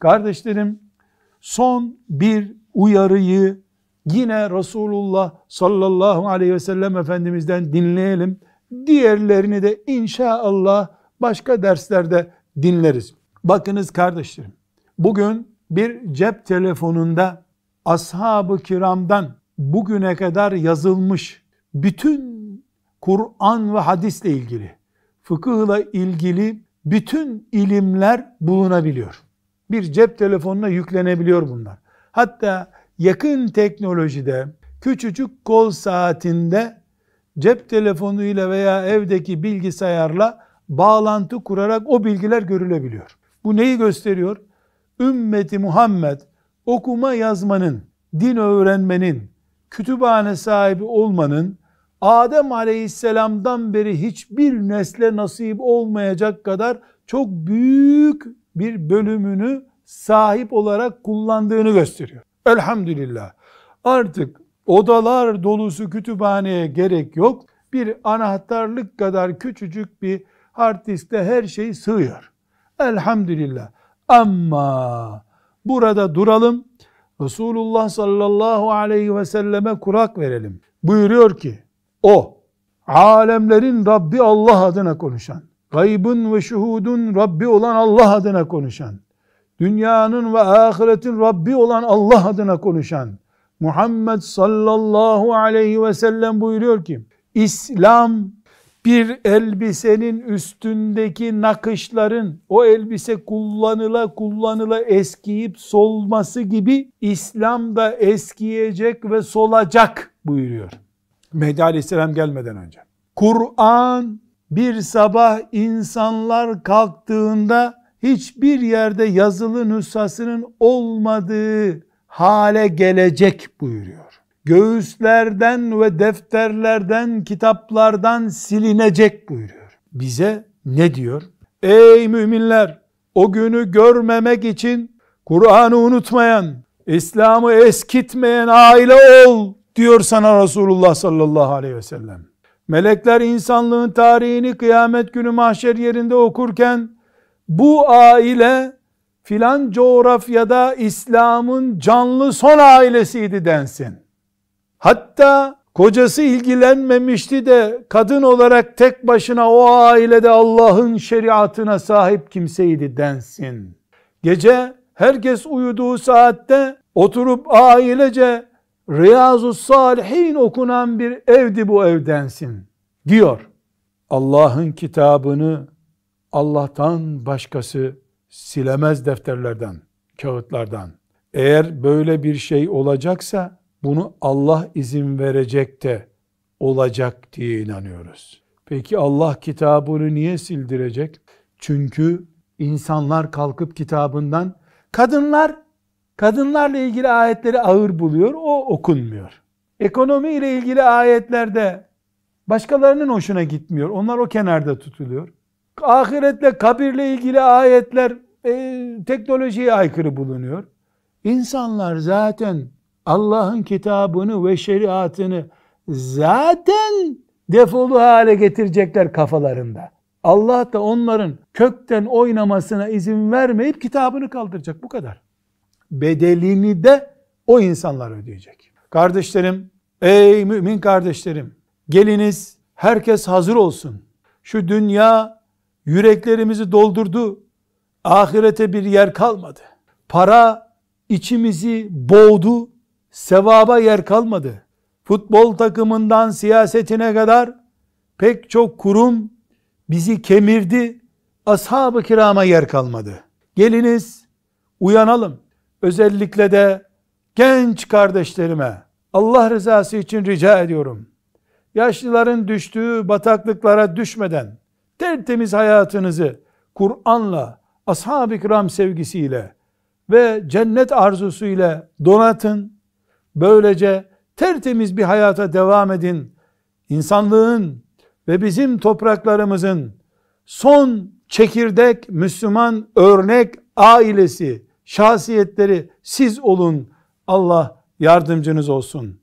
Kardeşlerim son bir uyarıyı yine Resulullah sallallahu aleyhi ve sellem Efendimiz'den dinleyelim. Diğerlerini de inşallah başka derslerde dinleriz. Bakınız kardeşlerim, bugün bir cep telefonunda ashab-ı kiramdan bugüne kadar yazılmış bütün Kur'an ve hadisle ilgili, fıkıhla ilgili bütün ilimler bulunabiliyor. Bir cep telefonuna yüklenebiliyor bunlar. Hatta yakın teknolojide küçücük kol saatinde cep telefonuyla veya evdeki bilgisayarla bağlantı kurarak o bilgiler görülebiliyor. Bu neyi gösteriyor? Ümmeti Muhammed okuma yazmanın, din öğrenmenin, kütüphane sahibi olmanın Adem aleyhisselamdan beri hiçbir nesle nasip olmayacak kadar çok büyük bir bölümünü sahip olarak kullandığını gösteriyor. Elhamdülillah. Artık odalar dolusu kütüphaneye gerek yok. Bir anahtarlık kadar küçücük bir hard diskte her şey sığıyor. Elhamdülillah. Ama burada duralım. Resulullah sallallahu aleyhi ve selleme kurak verelim. Buyuruyor ki o alemlerin Rabbi Allah adına konuşan, gaybın ve şuhudun Rabbi olan Allah adına konuşan, dünyanın ve ahiretin Rabbi olan Allah adına konuşan, Muhammed sallallahu aleyhi ve sellem buyuruyor ki, İslam bir elbisenin üstündeki nakışların o elbise kullanıla kullanıla eskiyip solması gibi İslam da eskiyecek ve solacak buyuruyor. Mehdi Aleyhisselam gelmeden önce. Kur'an bir sabah insanlar kalktığında hiçbir yerde yazılı nüshasının olmadığı hale gelecek buyuruyor. Göğüslerden ve defterlerden, kitaplardan silinecek buyuruyor. Bize ne diyor? Ey müminler! O günü görmemek için Kur'an'ı unutmayan, İslam'ı eskitmeyen aile ol diyor sana Resulullah sallallahu aleyhi ve sellem. Melekler insanlığın tarihini kıyamet günü mahşer yerinde okurken bu aile filan coğrafyada İslam'ın canlı son ailesiydi densin. Hatta kocası ilgilenmemişti de kadın olarak tek başına o ailede Allah'ın şeriatına sahip kimseydi densin. Gece herkes uyuduğu saatte oturup ailece Riyazu Salihin okunan bir evdi bu evdensin diyor. Allah'ın kitabını Allah'tan başkası silemez defterlerden, kağıtlardan. Eğer böyle bir şey olacaksa bunu Allah izin verecek de olacak diye inanıyoruz. Peki Allah kitabını niye sildirecek? Çünkü insanlar kalkıp kitabından kadınlar kadınlarla ilgili ayetleri ağır buluyor, o okunmuyor. Ekonomi ile ilgili ayetlerde başkalarının hoşuna gitmiyor, onlar o kenarda tutuluyor. Ahiretle, kabirle ilgili ayetler e, teknolojiye aykırı bulunuyor. İnsanlar zaten Allah'ın kitabını ve şeriatını zaten defolu hale getirecekler kafalarında. Allah da onların kökten oynamasına izin vermeyip kitabını kaldıracak bu kadar bedelini de o insanlar ödeyecek. Kardeşlerim, ey mümin kardeşlerim, geliniz herkes hazır olsun. Şu dünya yüreklerimizi doldurdu. Ahirete bir yer kalmadı. Para içimizi boğdu. Sevaba yer kalmadı. Futbol takımından siyasetine kadar pek çok kurum bizi kemirdi. Ashab-ı kirama yer kalmadı. Geliniz uyanalım özellikle de genç kardeşlerime Allah rızası için rica ediyorum. Yaşlıların düştüğü bataklıklara düşmeden tertemiz hayatınızı Kur'an'la, ashab-ı kiram sevgisiyle ve cennet arzusuyla donatın. Böylece tertemiz bir hayata devam edin. İnsanlığın ve bizim topraklarımızın son çekirdek Müslüman örnek ailesi, şahsiyetleri siz olun. Allah yardımcınız olsun.